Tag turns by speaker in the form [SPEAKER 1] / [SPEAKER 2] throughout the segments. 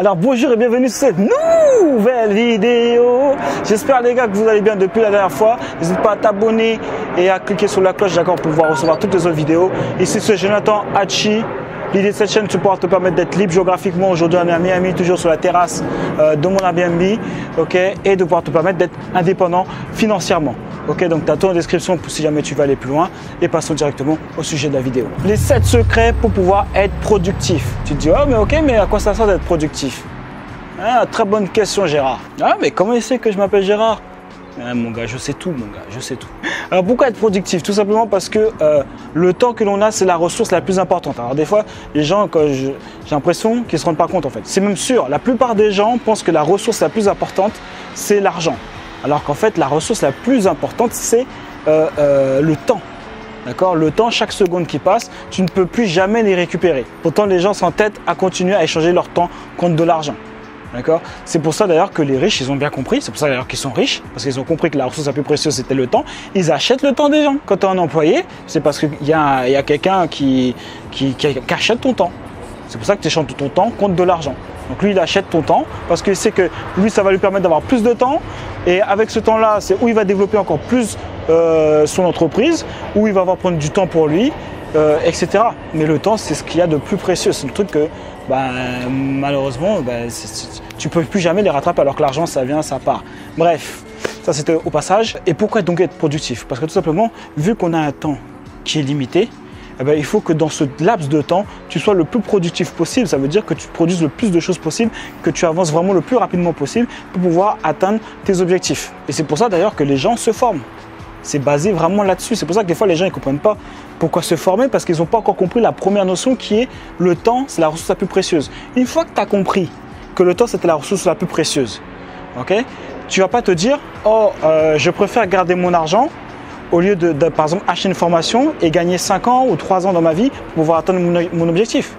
[SPEAKER 1] Alors bonjour et bienvenue sur cette nouvelle vidéo. J'espère les gars que vous allez bien depuis la dernière fois. N'hésite pas à t'abonner et à cliquer sur la cloche d'accord pour pouvoir recevoir toutes les autres vidéos. Ici c'est Jonathan Hachi. L'idée de cette chaîne, c'est pouvoir te permettre d'être libre géographiquement. Aujourd'hui, on est à Miami, toujours sur la terrasse euh, de mon Airbnb, ok, et de pouvoir te permettre d'être indépendant financièrement. Ok, donc tu as tout en description pour si jamais tu veux aller plus loin. Et passons directement au sujet de la vidéo. Les 7 secrets pour pouvoir être productif. Tu te dis, oh, mais ok, mais à quoi ça sert d'être productif? Ah, Très bonne question, Gérard. Ah, mais comment il sait que je m'appelle Gérard? Ah, mon gars, je sais tout, mon gars, je sais tout. Alors pourquoi être productif? Tout simplement parce que euh, le temps que l'on a, c'est la ressource la plus importante. Alors des fois, les gens, j'ai l'impression qu'ils ne se rendent pas compte en fait. C'est même sûr, la plupart des gens pensent que la ressource la plus importante, c'est l'argent. Alors qu'en fait, la ressource la plus importante, c'est euh, euh, le temps. D'accord? Le temps, chaque seconde qui passe, tu ne peux plus jamais les récupérer. Pourtant, les gens s'entêtent à continuer à échanger leur temps contre de l'argent. C'est pour ça d'ailleurs que les riches, ils ont bien compris. C'est pour ça d'ailleurs qu'ils sont riches, parce qu'ils ont compris que la ressource la plus précieuse, c'était le temps. Ils achètent le temps des gens. Quand tu es un employé, c'est parce qu'il y a, quelqu'un qui, qui, achète ton temps. C'est pour ça que tu échanges ton temps contre de l'argent. Donc lui, il achète ton temps parce qu'il sait que lui, ça va lui permettre d'avoir plus de temps. Et avec ce temps-là, c'est où il va développer encore plus euh, son entreprise, où il va avoir prendre du temps pour lui, euh, etc. Mais le temps, c'est ce qu'il y a de plus précieux. C'est le truc que bah, malheureusement, bah, tu ne peux plus jamais les rattraper alors que l'argent, ça vient, ça part. Bref, ça c'était au passage. Et pourquoi donc être productif? Parce que tout simplement, vu qu'on a un temps qui est limité, eh ben, il faut que dans ce laps de temps, tu sois le plus productif possible. Ça veut dire que tu produises le plus de choses possible, que tu avances vraiment le plus rapidement possible pour pouvoir atteindre tes objectifs. Et c'est pour ça d'ailleurs que les gens se forment. C'est basé vraiment là-dessus. C'est pour ça que des fois les gens ne comprennent pas pourquoi se former parce qu'ils n'ont pas encore compris la première notion qui est le temps, c'est la ressource la plus précieuse. Une fois que tu as compris que le temps c'était la ressource la plus précieuse, ok tu vas pas te dire oh euh, je préfère garder mon argent au lieu de, par exemple acheter une formation et gagner 5 ans ou 3 ans dans ma vie pour pouvoir atteindre mon objectif.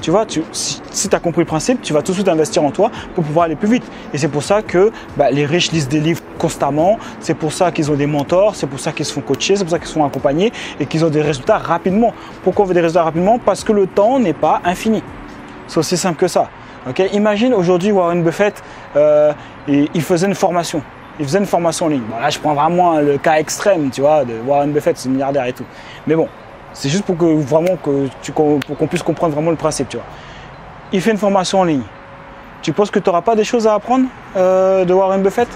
[SPEAKER 1] Tu vois, si, tu as compris le principe, tu vas tout de suite investir en toi pour pouvoir aller plus vite. Et c'est pour ça que bah, les riches lisent des livres constamment, c'est pour ça qu'ils ont des mentors, c'est pour ça qu'ils se font coacher, c'est pour ça qu'ils se font accompagner et qu'ils ont des résultats rapidement. Pourquoi on veut des résultats rapidement? Parce que le temps n'est pas infini. C'est aussi simple que ça. Imagine aujourd'hui Warren Buffett, euh, il faisait une formation il faisait une formation en ligne. là, je prends vraiment le cas extrême, tu vois, de Warren Buffett, c'est milliardaire et tout. Mais bon, c'est juste pour que vraiment que tu, qu'on puisse comprendre vraiment le principe, tu vois. Il fait une formation en ligne. Tu penses que tu n'auras pas des choses à apprendre euh, de Warren Buffett?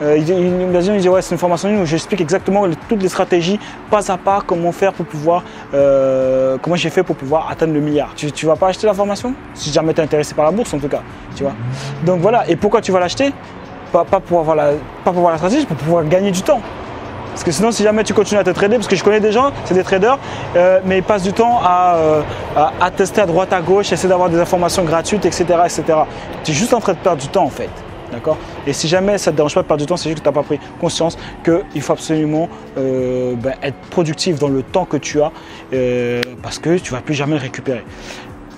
[SPEAKER 1] Euh, il, il, dit ouais c'est une formation en ligne où j'explique exactement toutes les stratégies pas à pas comment faire pour pouvoir euh, comment j'ai fait pour pouvoir atteindre le milliard. Tu, ne vas pas acheter la formation? Si jamais tu es intéressé par la bourse en tout cas, tu vois. Donc voilà. Et pourquoi tu vas l'acheter? Pas, pour avoir la, pas pour avoir la stratégie, pour pouvoir gagner du temps. Parce que sinon, si jamais tu continues à te trader, parce que je connais des gens, c'est des traders, euh, mais ils passent du temps euh, à, tester à droite, à gauche, essayer d'avoir des informations gratuites, etc. etc. Tu es juste en train de perdre du temps en fait. D'accord? Et si jamais ça ne te dérange pas de perdre du temps, c'est juste que tu n'as pas pris conscience qu'il faut absolument euh, ben, être productif dans le temps que tu as parce que tu ne vas plus jamais le récupérer.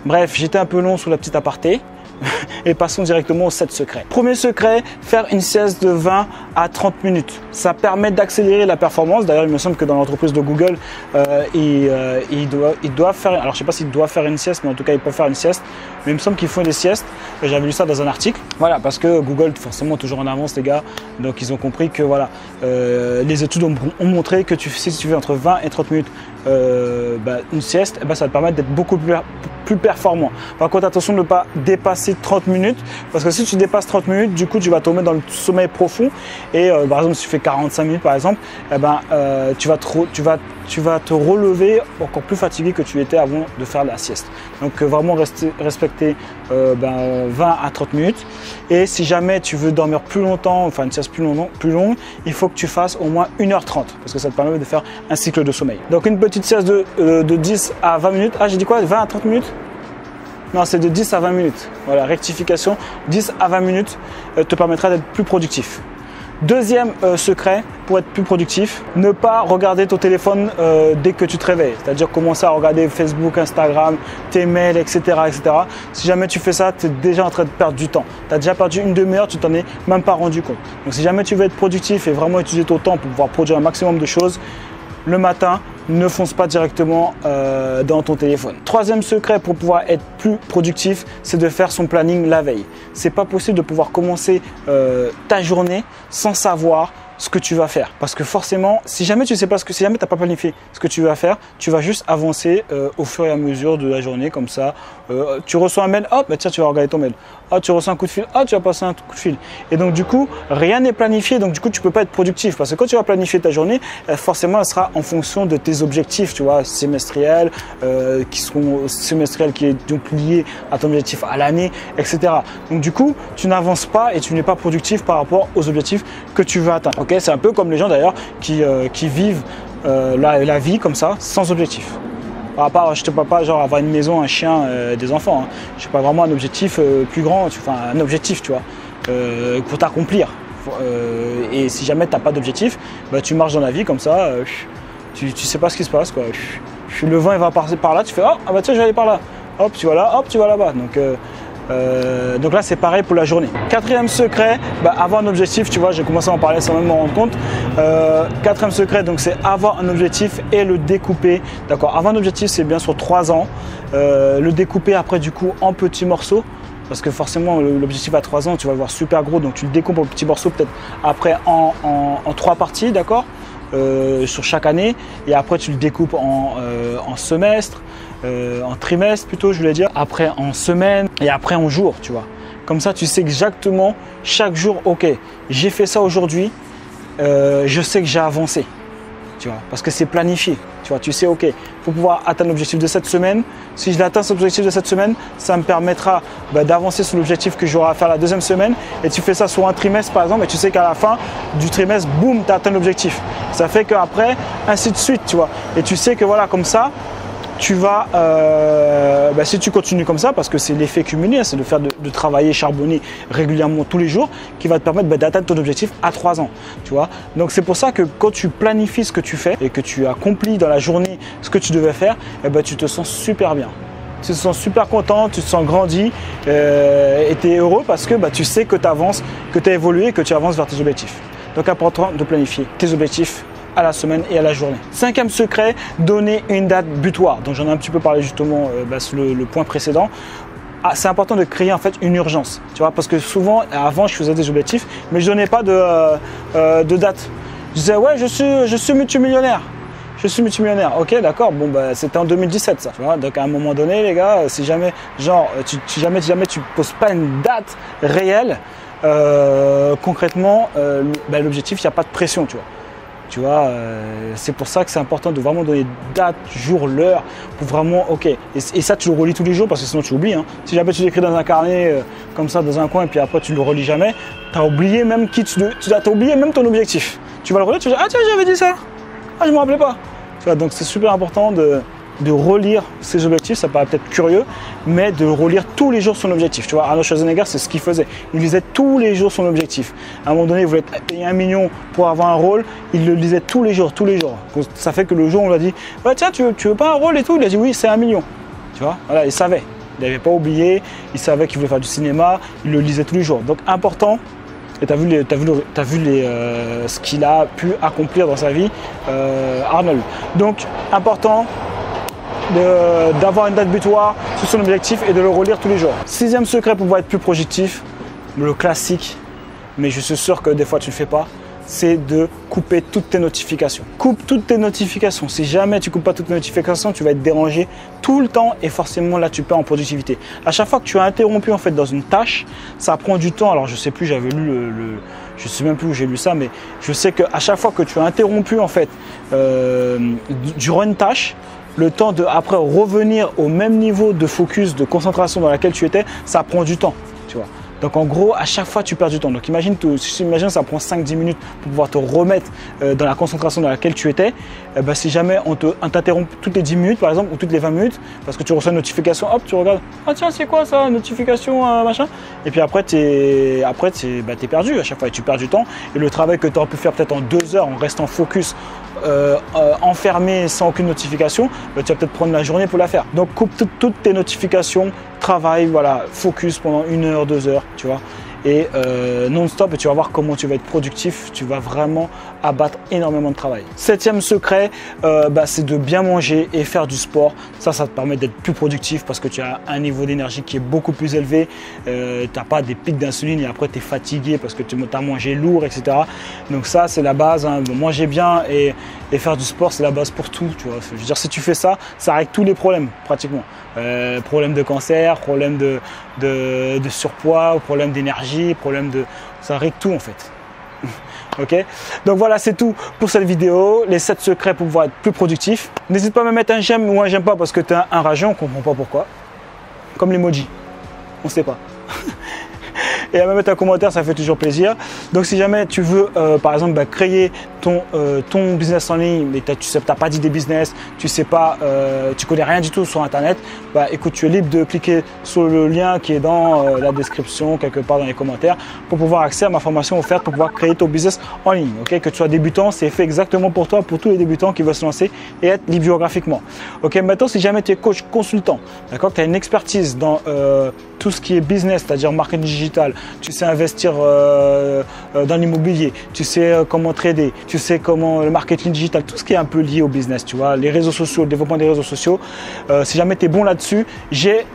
[SPEAKER 1] Bref, j'étais un peu long sur la petite aparté. et passons directement aux 7 secrets. Premier secret, faire une sieste de 20 à 30 minutes. Ça permet d'accélérer la performance. D'ailleurs, il me semble que dans l'entreprise de Google, euh, ils, euh, doivent, faire, alors je sais pas s'ils doivent faire une sieste, mais en tout cas, ils peuvent faire une sieste. Mais il me semble qu'ils font des siestes. J'avais lu ça dans un article. Voilà, parce que Google, forcément, toujours en avance, les gars. Donc, ils ont compris que voilà, euh, les études ont, montré que tu, si tu fais entre 20 et 30 minutes euh, bah, une sieste, eh ben, ça va te permettre d'être beaucoup plus, performant. Par contre, attention de ne pas dépasser 30 minutes, parce que si tu dépasses 30 minutes, du coup, tu vas tomber dans le sommeil profond. Et euh, par exemple, si tu fais 45 minutes, par exemple, eh ben, euh, tu, vas te, relever encore plus fatigué que tu étais avant de faire la sieste. Donc, vraiment rester, respecter ben, 20 à 30 minutes. Et si jamais tu veux dormir plus longtemps, enfin une sieste plus, long, plus longue, il faut que tu fasses au moins 1h30, parce que ça te permet de faire un cycle de sommeil. Donc, une petite sieste de, euh, de 10 à 20 minutes. Ah, j'ai dit quoi? 20 à 30 minutes? Non, c'est de 10 à 20 minutes. Voilà, rectification. 10 à 20 minutes euh, te permettra d'être plus productif. Deuxième euh, secret pour être plus productif, ne pas regarder ton téléphone dès que tu te réveilles. C'est-à-dire commencer à regarder Facebook, Instagram, tes mails, etc. etc. Si jamais tu fais ça, tu es déjà en train de perdre du temps. Tu as déjà perdu une demi-heure, tu t'en es même pas rendu compte. Donc si jamais tu veux être productif et vraiment utiliser ton temps pour pouvoir produire un maximum de choses, le matin, ne fonce pas directement euh, dans ton téléphone. Troisième secret pour pouvoir être plus productif, c'est de faire son planning la veille. C'est pas possible de pouvoir commencer euh, ta journée sans savoir ce que tu vas faire. Parce que forcément, si jamais tu sais pas ce que, si jamais pas planifié ce que tu vas faire, tu vas juste avancer euh, au fur et à mesure de la journée comme ça. Euh, tu reçois un mail, hop, bah tiens, tu vas regarder ton mail. Ah, tu reçois un coup de fil, ah, tu vas passer un coup de fil. Et donc du coup, rien n'est planifié, donc du coup, tu peux pas être productif parce que quand tu vas planifier ta journée, euh, forcément, elle sera en fonction de tes objectifs, tu vois, semestriels, qui seront semestriels qui est donc lié à ton objectif à l'année, etc. Donc du coup, tu n'avances pas et tu n'es pas productif par rapport aux objectifs que tu veux atteindre c'est un peu comme les gens d'ailleurs qui, euh, vivent euh, la, vie comme ça, sans objectif. À part, je te parle pas genre avoir une maison, un chien, euh, des enfants. Hein. Je n'ai pas vraiment un objectif plus grand, enfin un objectif, tu vois, pour t'accomplir. et si jamais tu n'as pas d'objectif, bah, tu marches dans la vie comme ça, tu, ne sais pas ce qui se passe. Quoi. Le vent il va passer par là, tu fais oh, ah bah tiens je vais aller par là. Hop, tu vas là, hop, tu vas là-bas. Donc euh, donc là, c'est pareil pour la journée. Quatrième secret, bah, avoir un objectif, tu vois, j'ai commencé à en parler sans même m'en rendre compte. Euh, quatrième secret, donc c'est avoir un objectif et le découper. D'accord, avoir un objectif, c'est bien sur trois ans. Euh, le découper après, du coup, en petits morceaux. Parce que forcément, l'objectif à trois ans, tu vas le voir super gros, donc tu le découpes en petits morceaux, peut-être après en, trois parties, d'accord? Sur chaque année et après tu le découpes en, en semestre, euh, en trimestre plutôt, je voulais dire, après en semaine et après en jour, tu vois. Comme ça, tu sais exactement chaque jour, ok, j'ai fait ça aujourd'hui, euh, je sais que j'ai avancé, tu vois, parce que c'est planifié. Tu vois, tu sais, ok, pour pouvoir atteindre l'objectif de cette semaine, si je l'atteins cet objectif de cette semaine, ça me permettra bah, d'avancer sur l'objectif que j'aurai à faire la deuxième semaine. Et tu fais ça sur un trimestre par exemple, et tu sais qu'à la fin du trimestre, boum, tu as atteint l'objectif. Ça fait qu'après, ainsi de suite, tu vois. Et tu sais que voilà, comme ça, tu vas, euh, bah, si tu continues comme ça, parce que c'est l'effet cumulé, c'est de faire de, travailler, charbonner régulièrement tous les jours, qui va te permettre bah, d'atteindre ton objectif à 3 ans. Tu vois Donc c'est pour ça que quand tu planifies ce que tu fais et que tu accomplis dans la journée ce que tu devais faire, eh ben, tu te sens super bien. Tu te sens super content, tu te sens grandi euh, et tu es heureux parce que bah, tu sais que tu avances, que tu as évolué, que tu avances vers tes objectifs. Donc important de planifier tes objectifs à la semaine et à la journée. Cinquième secret, donner une date butoir. Donc j'en ai un petit peu parlé justement euh, bah, sur le, point précédent. Ah, c'est important de créer en fait une urgence, tu vois, parce que souvent avant je faisais des objectifs, mais je donnais pas de, euh, euh, date. Je disais ouais je suis je suis multimillionnaire. Je suis multimillionnaire. Ok, d'accord. Bon, bah, c'était en 2017, ça. Tu donc, à un moment donné, les gars, si jamais, genre, tu, jamais, jamais tu poses pas une date réelle, concrètement, bah, l'objectif, il n'y a pas de pression, tu vois. Tu vois, euh, c'est pour ça que c'est important de vraiment donner date, jour, l'heure, pour vraiment, ok. Et, ça, tu le relis tous les jours parce que sinon tu oublies. Hein. Si jamais tu l'écris dans un carnet euh, comme ça, dans un coin, et puis après tu le relis jamais, tu as oublié même qui tu, tu as oublié même ton objectif. Tu vas le relire, tu vas dire, ah tiens, j'avais dit ça. Ah, je me rappelais pas. Donc c'est super important de, de relire ses objectifs, ça paraît peut-être curieux, mais de relire tous les jours son objectif. Tu vois, Arnold Schwarzenegger, c'est ce qu'il faisait. Il lisait tous les jours son objectif. À un moment donné, il voulait payer un million pour avoir un rôle, il le lisait tous les jours, tous les jours. Ça fait que le jour, on lui a dit, bah, tiens, tu veux, tu veux pas un rôle et tout? Il a dit, oui, c'est un million. Tu vois, voilà, il savait. Il n'avait pas oublié, il savait qu'il voulait faire du cinéma, il le lisait tous les jours. Donc important, et tu as vu, vu, vu les, euh, ce qu'il a pu accomplir dans sa vie, euh, Arnold. Donc important, d'avoir une date butoir sur son objectif et de le relire tous les jours. Sixième secret pour pouvoir être plus productif, le classique, mais je suis sûr que des fois tu ne le fais pas, c'est de couper toutes tes notifications. Coupe toutes tes notifications. Si jamais tu coupes pas toutes tes notifications, tu vas être dérangé tout le temps et forcément là tu perds en productivité. À chaque fois que tu as interrompu en fait dans une tâche, ça prend du temps. Alors je sais plus, j'avais lu le, je sais même plus où j'ai lu ça, mais je sais qu'à chaque fois que tu as interrompu en fait euh, durant une tâche, le temps de après revenir au même niveau de focus, de concentration dans laquelle tu étais, ça prend du temps. Donc en gros, à chaque fois, tu perds du temps. Donc imagine, imagine ça prend 5-10 minutes pour pouvoir te remettre euh, dans la concentration dans laquelle tu étais. Eh ben, si jamais on t'interrompt toutes les 10 minutes, par exemple, ou toutes les 20 minutes, parce que tu reçois une notification, hop, tu regardes, ah tiens, c'est quoi ça, notification, euh, machin? Et puis après, tu es, es perdu à chaque fois et tu perds du temps. Et le travail que tu aurais pu faire peut-être en deux heures en restant focus, euh, enfermé sans aucune notification, bah, tu vas peut-être prendre la journée pour la faire. Donc coupe toutes tes notifications, travaille, voilà, focus pendant une heure, deux heures, tu vois. et euh, non-stop et tu vas voir comment tu vas être productif. Tu vas vraiment abattre énormément de travail. Septième secret, euh, bah, c'est de bien manger et faire du sport. Ça, ça te permet d'être plus productif parce que tu as un niveau d'énergie qui est beaucoup plus élevé. Euh, tu n'as pas des pics d'insuline et après tu es fatigué parce que tu as mangé lourd, etc. Donc ça, c'est la base. Hein. Manger bien et, faire du sport, c'est la base pour tout. Tu vois. Je veux dire, si tu fais ça, ça règle tous les problèmes pratiquement. Euh, problème de cancer, problème de, de, surpoids, problème d'énergie, problème de... Ça règle tout en fait. ok? Donc voilà, c'est tout pour cette vidéo. Les 7 secrets pour pouvoir être plus productif. N'hésite pas à me mettre un j'aime ou un j'aime pas parce que tu es un rageant, on comprend pas pourquoi. Comme l'emoji. On sait pas. Et à me mettre un commentaire, ça fait toujours plaisir. Donc si jamais tu veux, euh, par exemple, bah, créer ton, euh, ton business en ligne, mais tu n'as pas d'idée business, tu sais pas, euh, tu connais rien du tout sur Internet, bah, écoute, tu es libre de cliquer sur le lien qui est dans la description, quelque part dans les commentaires, pour pouvoir accéder à ma formation offerte pour pouvoir créer ton business en ligne. que tu sois débutant, c'est fait exactement pour toi, pour tous les débutants qui veulent se lancer et être libre géographiquement. Maintenant, si jamais tu es coach consultant, d'accord, tu as une expertise dans tout ce qui est business, c'est-à-dire marketing digital, tu sais investir euh, euh, dans l'immobilier, tu sais euh, comment trader, tu sais comment le marketing digital, tout ce qui est un peu lié au business, tu vois, les réseaux sociaux, le développement des réseaux sociaux. si jamais tu es bon là-dessus, j'ai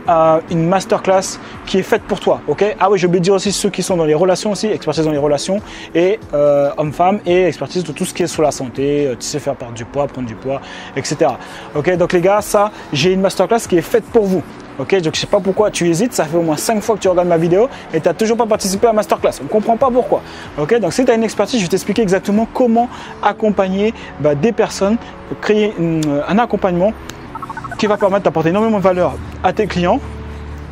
[SPEAKER 1] une masterclass qui est faite pour toi, ok? Ah oui, je vais dire aussi ceux qui sont dans les relations aussi, expertise dans les relations et homme-femme et expertise de tout ce qui est sur la santé, tu sais faire perdre du poids, prendre du poids, etc. Ok, donc les gars, ça, j'ai une masterclass qui est faite pour vous. Ok, donc je sais pas pourquoi tu hésites, ça fait au moins 5 fois que tu regardes ma vidéo et tu n'as toujours pas participé à masterclass. On ne comprend pas pourquoi. Ok, donc si tu as une expertise, je vais t'expliquer exactement comment accompagner bah, des personnes, créer un accompagnement qui va permettre d'apporter énormément de valeur à tes clients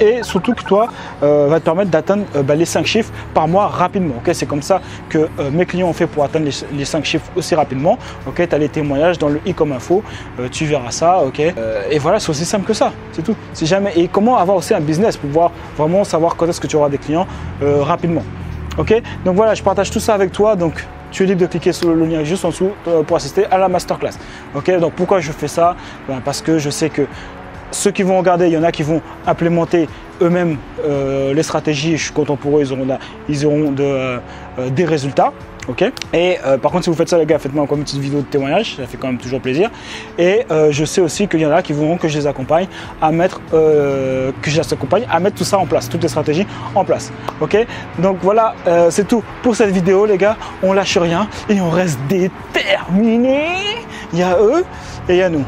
[SPEAKER 1] et surtout que toi euh, va te permettre d'atteindre euh, bah, les 5 chiffres par mois rapidement. c'est comme ça que euh, mes clients ont fait pour atteindre les, 5 chiffres aussi rapidement. tu as les témoignages dans le i comme info, tu verras ça. et voilà, c'est aussi simple que ça, c'est tout. Jamais, et comment avoir aussi un business pour pouvoir vraiment savoir quand est-ce que tu auras des clients rapidement. Donc voilà, je partage tout ça avec toi. Donc tu es libre de cliquer sur le lien juste en dessous pour assister à la masterclass. donc pourquoi je fais ça? Ben, Parce que je sais que ceux qui vont regarder, il y en a qui vont implémenter eux-mêmes euh, les stratégies. Je suis content pour eux, ils auront, de, euh, des résultats. et euh, par contre, si vous faites ça, les gars, faites-moi encore une petite vidéo de témoignage, ça fait quand même toujours plaisir. Et je sais aussi qu'il y en a qui voudront que je les accompagne à mettre, que je les accompagne à mettre tout ça en place, toutes les stratégies en place. Ok? Donc voilà, c'est tout pour cette vidéo, les gars. On lâche rien et on reste déterminés. Il y a eux et il y a nous.